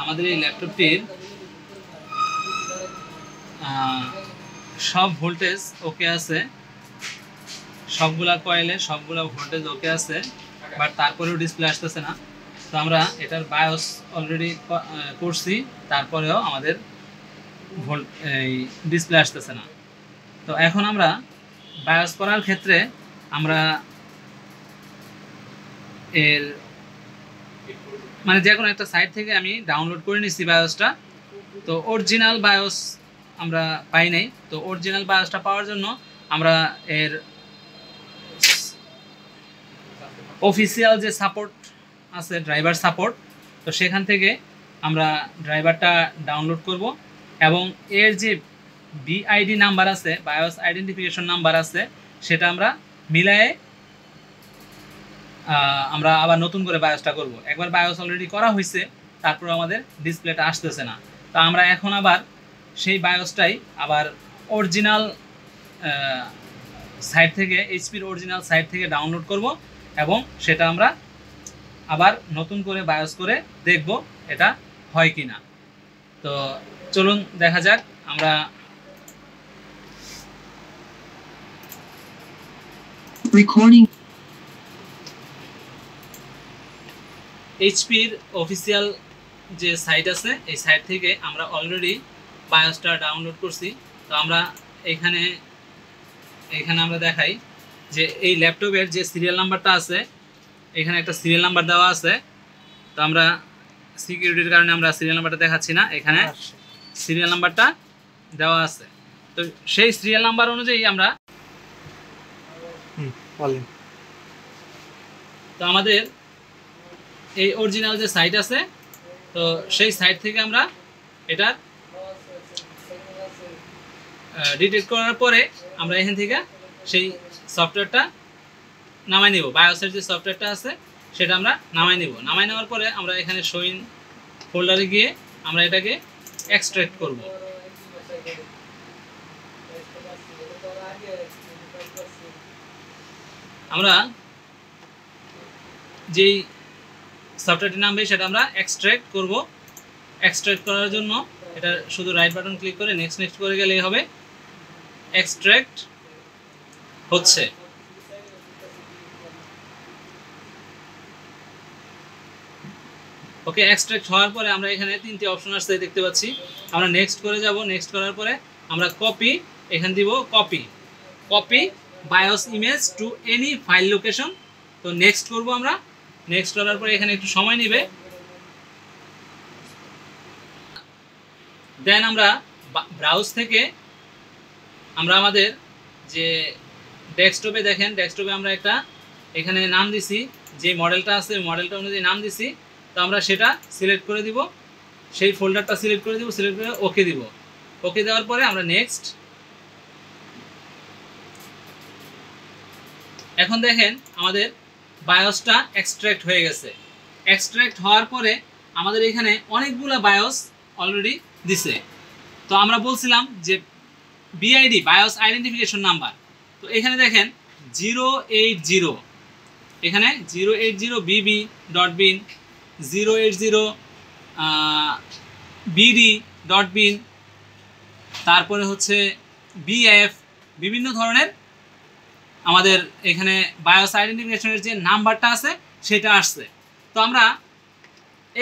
আমাদের এই ল্যাপটপটির সব ভোল্টেজ ওকে আছে। সবগুলা কয়েলে সবগুলা ভোল্টেজ ওকে আছে, বাট তারপরেও ডিসপ্লে আসতেছে না। তো আমরা এটার বায়োস অলরেডি করছি, তারপরেও আমাদের ভোল্ট এই ডিসপ্লে আসতেছে না। তো এখন আমরা বায়োস করার ক্ষেত্রে আমরা এর মানে যে কোনো একটা সাইট থেকে আমি ডাউনলোড করে নিচ্ছি বায়োসটা তো অরিজিনাল বায়োস আমরা পাই নাই। তো অরিজিনাল বায়োসটা পাওয়ার জন্য আমরা এর অফিসিয়াল যে সাপোর্ট আছে ড্রাইভার সাপোর্ট তো সেখান থেকে আমরা ড্রাইভারটা ডাউনলোড করব এবং এর যে বিআইডি নাম্বার আছে বায়োস আইডেন্টিফিকেশন নাম্বার আছে, সেটা আমরা মিলায়ে আমরা আবার নতুন করে বায়োসটা করব একবার বায়োস অলরেডি করা হয়েছে তারপর আমাদের ডিসপ্লেটা আসতেছে না তো আমরা এখন আবার সেই বায়োসটাই আবার অরিজিনাল সাইট থেকে এইচপির অরিজিনাল সাইট থেকে ডাউনলোড করব এবং সেটা আমরা আবার নতুন করে বায়োস করে দেখব এটা হয় কি না তো চলুন দেখা যাক, আমরা Recording. এইচপির অফিসিয়াল যে সাইট আছে এই সাইট থেকে আমরা অলরেডি বায়োসটা ডাউনলোড করছি। তো আমরা এখানে এখানে আমরা দেখাই যে এই ল্যাপটপের যে সিরিয়াল নাম্বারটা আছে এখানে একটা সিরিয়াল নাম্বার দেওয়া আছে। তো আমরা সিকিউরিটির কারণে আমরা সিরিয়াল নাম্বারটা দেখাচ্ছি না এখানে সিরিয়াল নাম্বারটা দেওয়া আছে। তো সেই সিরিয়াল নাম্বার অনুযায়ী আমরা তো আমাদের এই অরিজিনাল যে সাইট আছে, তো সেই সাইট থেকে আমরা এটা ডিটেক্ট করার পরে আমরা এখান থেকে সেই সফটওয়্যারটা নামাই নিব। বায়োসের যে সফটওয়্যারটা আছে, সেটা আমরা নামাই নিব। নামাই নেওয়ার পরে আমরা এখানে সইন ফোল্ডারে গিয়ে আমরা এটাকে এক্সট্রাক্ট করব। আমরা যেই সফটওয়্যারটি নামবে সেটা আমরা এক্সট্রাক্ট করব। এক্সট্রাক্ট করার জন্য এটা শুধু রাইট বাটন ক্লিক করে নেক্সট নেক্সট করে গেলেই হবে। এক্সট্রাক্ট হচ্ছে। ওকে এক্সট্রাক্ট হওয়ার পরে আমরা এখানে তিনটি অপশন আসতে দেখতে পাচ্ছি। আমরা নেক্সট করে যাব নেক্সট করার পরে আমরা কপি এখানে দিব copy copy BIOS image to any file location তো নেক্সট করব আমরা। নেক্সট করার পরে এখানে একটু সময় নেবে। দেন আমরা ব্রাউজ থেকে আমরা আমাদের যে ডেস্কটপে দেখেন ডেস্কটপে আমরা একটা এখানে নাম দিছি, যে মডেলটা আছে মডেলটা অনুযায়ী নাম দিছি। তো আমরা সেটা সিলেক্ট করে দিব। সেই ফোল্ডারটা সিলেক্ট করে দিব সিলেক্ট করে ওকে দিব। ওকে দেওয়ার পরে আমরা নেক্সট এখন দেখেন আমাদের বায়োসটা এক্সট্রাক্ট হয়ে গেছে। এক্সট্রাক্ট হওয়ার পরে আমাদের এখানে অনেকগুলো বায়োস অলরেডি দিছে। তো আমরা বলছিলাম যে বিআইডি বায়োস আইডেন্টিফিকেশন নাম্বার তো এখানে দেখেন জিরো এইট জিরো এখানে zero eight zero BB dot bin zero eight zero BD dot bin তারপরে হচ্ছে বিএফ বিভিন্ন ধরনের আমাদের এখানে বায়োস আইডেন্টিফিকেশনের যে নাম্বারটা আছে, সেটা আসছে। তো আমরা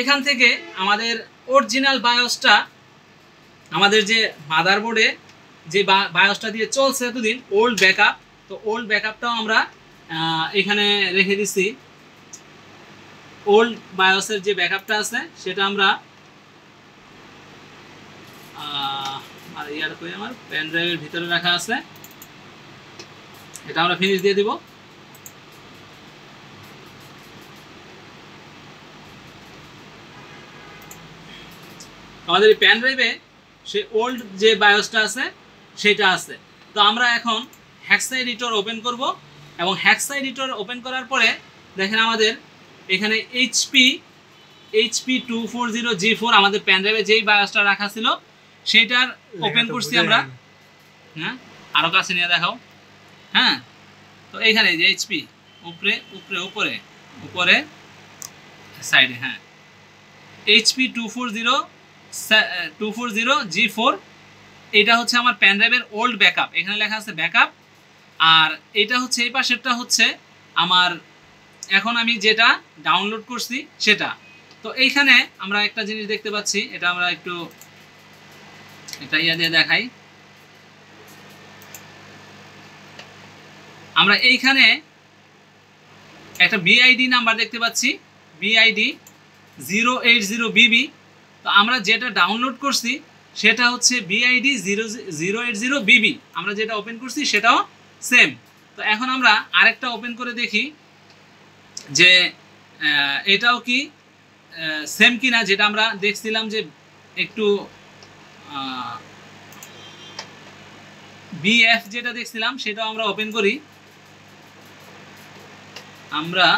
এখান থেকে আমাদের অরিজিনাল বায়োসটা আমাদের যে মাদারবোর্ডে যে বায়োসটা দিয়ে চলছে এতদিন ওল্ড ব্যাকআপ তো ওল্ড ব্যাকআপটাও আমরা এখানে রেখে দিছি। ওল্ড বায়োসের যে ব্যাকআপটা আছে, সেটা আমরা আর ইয়ার কই আমার? পেন ড্রাইভের ভিতরে রাখা আছে। এটা আমরা ফিনিশ দিয়ে দিব। আমাদের এই প্যান ড্রাইভে সে ওল্ড যে বায়োসটা আছে সেটা আছে। তো আমরা এখন হ্যাক্সা এডিটর ওপেন করব এবং হ্যাক্সা এডিটর ওপেন করার পরে দেখেন আমাদের এখানে HP HP two four zero G four আমাদের প্যান ড্রাইভে যেই বায়োসটা রাখা ছিল সেটার ওপেন করছি আমরা। হ্যাঁ? আরও কাছে নিয়ে দেখাও। হ্যাঁ? তো এইখানে যে এইচপি উপরে উপরে উপরে উপরে সাইডে হ্যাঁ। HP two four zero two four zero G four এটা হচ্ছে আমার প্যান ড্রাইভের ওল্ড ব্যাকআপ এখানে লেখা আছে ব্যাকআপ আর এটা হচ্ছে, এই পাশেরটা হচ্ছে আমার, এখন আমি যেটা ডাউনলোড করছি, সেটা। তো এইখানে আমরা একটা জিনিস দেখতে পাচ্ছি, এটা আমরা একটু, এটা ইয়া দিয়ে দেখাই। আমরা এইখানে একটা বিআইডি নাম্বার দেখতে পাচ্ছি। বিআইডি জিরো এইট জিরো বিবি তো আমরা যেটা ডাউনলোড করছি, সেটা হচ্ছে BID zero zero eight zero BB আমরা যেটা ওপেন করছি, সেটাও সেম তো এখন আমরা আরেকটা ওপেন করে দেখি যে এটাও কি সেম কি না যেটা আমরা দেখছিলাম যে একটু বিএফ যেটা দেখছিলাম, সেটাও আমরা ওপেন করি। আমরা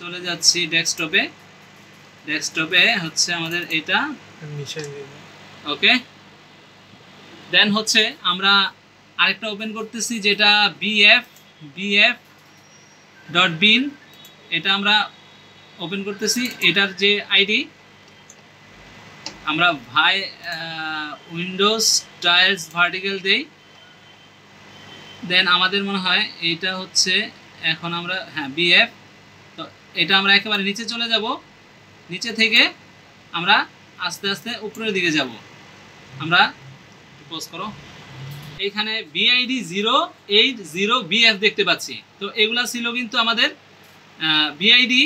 চলে যাচ্ছি ডেস্কটপে। ডেস্কটপে হচ্ছে আমাদের এটা। ওকে। দেন হচ্ছে আমরা আরেকটা ওপেন করতেছি যেটা বিএফ বিএফ ডট বিন এটা আমরা ওপেন করতেছি। এটার যে আইডি আমরা ভাই উইন্ডোজ টাইলস ভার্টিক্যাল দেই। দেন আমাদের মনে হয় এইটা হচ্ছে এখন আমরা হ্যাঁ বিএফ তো এটা আমরা একেবারে নিচে চলে যাব। নিচে থেকে আমরা আস্তে আস্তে উপরের দিকে যাব। আমরা পোজ করো। এইখানে BID zero eight zero BF দেখতে পাচ্ছি। তো এগুলা ছিল কিন্তু আমাদের বিআইডি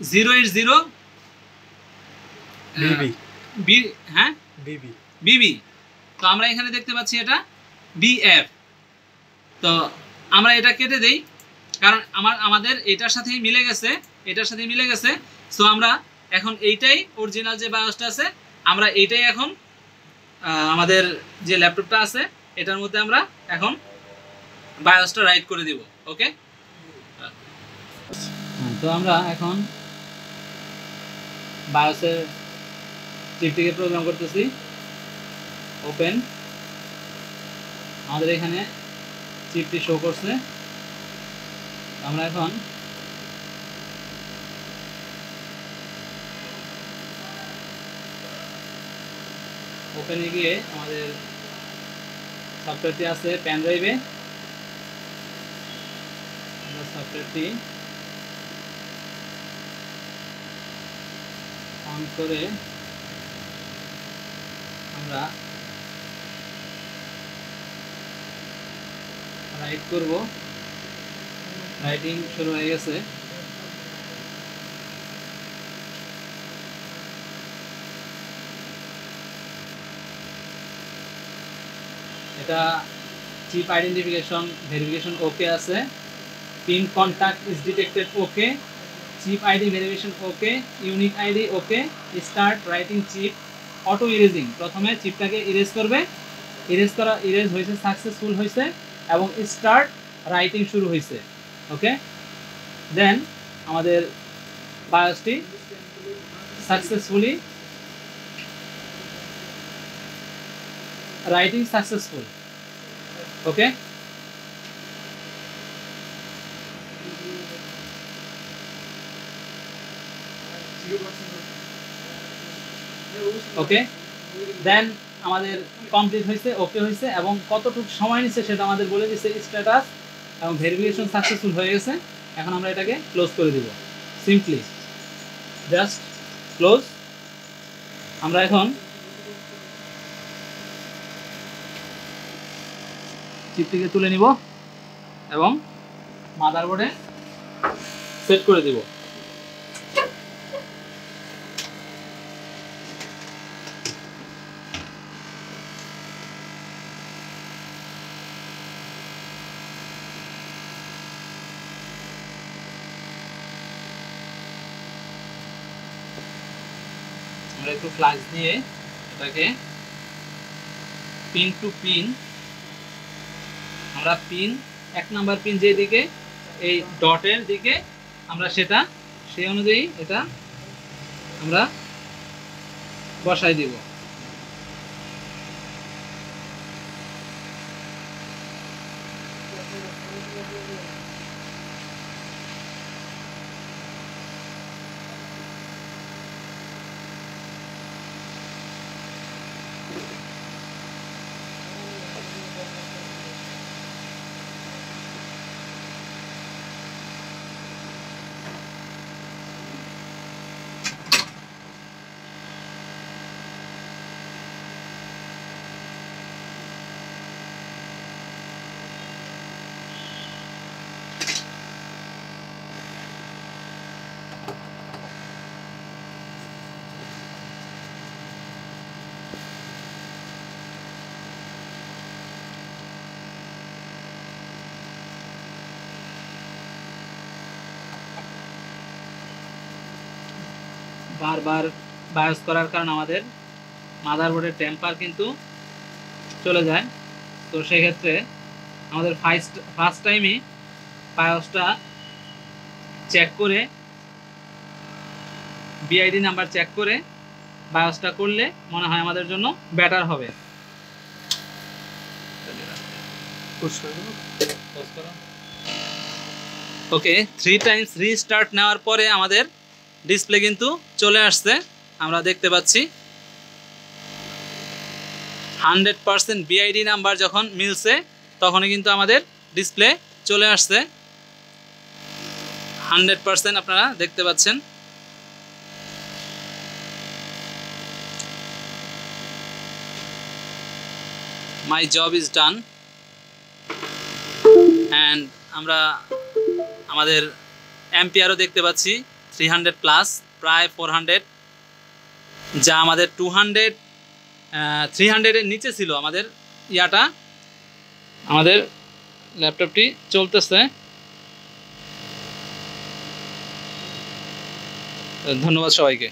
জিরো এইট জিরো হ্যাঁ? বিবি বিবি তো আমরা এখানে দেখতে পাচ্ছি এটা বিএফ তো আমরা এটা কেটে দেই। কারণ আমার আমাদের এটার সাথেই মিলে গেছে, এটার সাথে মিলে গেছে। সো আমরা এখন এইটাই অরিজিনাল যে বায়োসটা আছে, আমরা এইটাই এখন আমাদের যে ল্যাপটপটা আছে, এটার মধ্যে আমরা এখন বায়োসটা রাইট করে দিব ওকে তো আমরা এখন বায়োসের চিপটিকে প্রোগ্রাম করতেছি। ওপেন আমাদের এখানে চিপটি শো করছে। আমরা এখন ওপেনে গিয়ে আমাদের সফটওয়্যারটি আছে প্যান ড্রাইভে আমরা সফটওয়্যারটি অন করে আমরা রাইট করব। রাইটিং শুরু হয়ে গেছে। এটা চিপ আইডেন্টিফিকেশন ভেরিফিকেশন ওকে আছে। Pin contact is detected okay chip ID verification okay unique ID okay start writing chip auto erasing প্রথমে চিপটাকে ইরেজ করবে। ইরেজ করা ইরেজ হয়েছে সাকসেসফুল হয়েছে এবং স্টার্ট রাইটিং শুরু হয়েছে। ওকে দেন আমাদের বায়োসটি successfully writing successful okay okay then আমাদের কমপ্লিট হয়েছে ওকে হয়েছে, এবং কতটুকু সময় নিচ্ছে সেটা আমাদের বলে দিচ্ছে স্ট্যাটাস এবং ভেরিফিকেশন সাকসেসফুল হয়ে গেছে, এখন আমরা এটাকে ক্লোজ করে দিব। সিম্পলি জাস্ট ক্লোজ আমরা এখন চিপটিকে তুলে নিব এবং মাদারবোর্ডে সেট করে দিব। আমরা একটু ফ্লাক্স দিয়ে এটাকে পিন টু পিন আমরা পিন এক নাম্বার পিন যেদিকে এই ডটের দিকে আমরা সেটা, সেই অনুযায়ী এটা আমরা বসাই দিব। বারবার বায়োস করার কারণে আমাদের মাদারবোর্ডের টেম্পার কিন্তু চলে যায়। তো সেক্ষেত্রে আমাদের ফার্স্ট ফার্স্ট টাইমে বায়োসটা চেক করে বিআইডি নাম্বার চেক করে বায়োসটা করলে মনে হয় আমাদের জন্য বেটার হবে। ওকে থ্রি টাইমস রিস্টার্ট নেওয়ার পরে আমাদের ডিসপ্লে কিন্তু চলে আসছে। আমরা দেখতে পাচ্ছি। হান্ড্রেড পার্সেন্ট বিআইডি নাম্বার যখন মিলছে, তখনই কিন্তু আমাদের ডিসপ্লে চলে আসছে। হান্ড্রেড পার্সেন্ট আপনারা দেখতে পাচ্ছেন। My job is done and আমরা আমাদের অ্যাম্পিয়ারও দেখতে পাচ্ছি। থ্রি হান্ড্রেড প্লাস প্রায় ফোর হান্ড্রেড যা আমাদের টু হান্ড্রেড থ্রি হান্ড্রেডের নিচে ছিল আমাদের ইয়াটা। আমাদের ল্যাপটপটি চলতেছে। ধন্যবাদ সবাইকে।